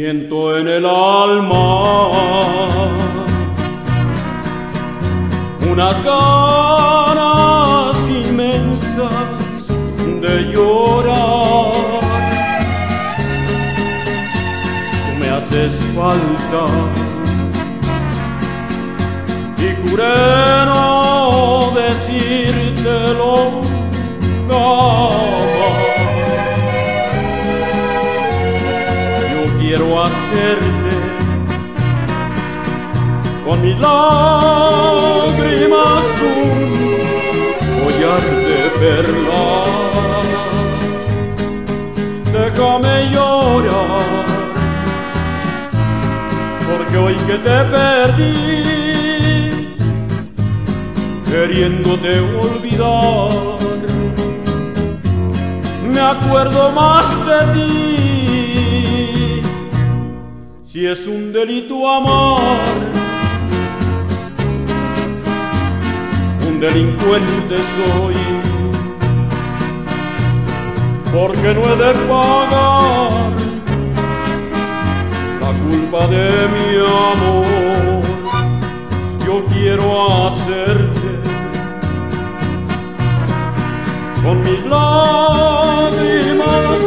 Siento en el alma unas ganas inmensas de llorar. Me haces falta y juré quiero hacerte con mis lágrimas un collar de perlas. Déjame llorar, porque hoy que te perdí, queriéndote olvidar, me acuerdo más de ti. Si es un delito amar, un delincuente soy, porque no he de pagar la culpa de mi amor. Yo quiero hacerte con mis lágrimas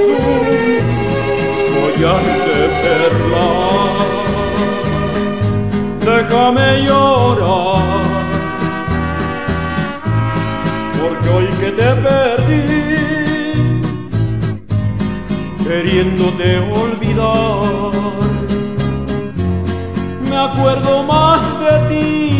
un collar de perlas. Déjame llorar, porque hoy que te perdí, queriéndote olvidar, me acuerdo más de ti.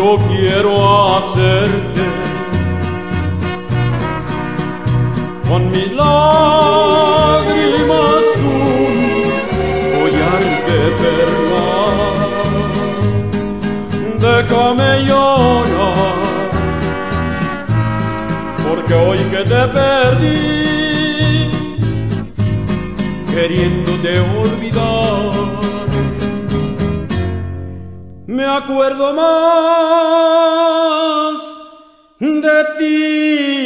Yo quiero hacerte con mis lágrimas un collar de perlas. Déjame llorar, porque hoy que te perdí, queriéndote olvidar me acuerdo más de ti.